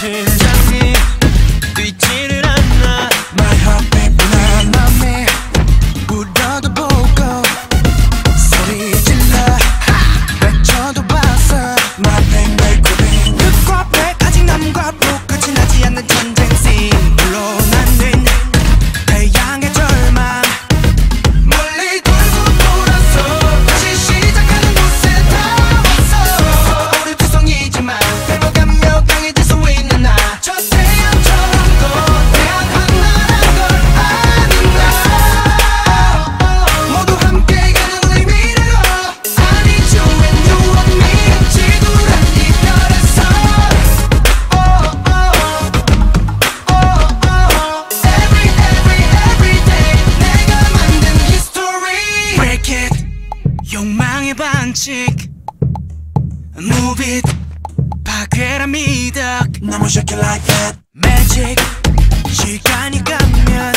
change. just 욕망의 반칙. 무빛 파괴라 미덕. 너무 좋게 like that. Magic. 시간이 가면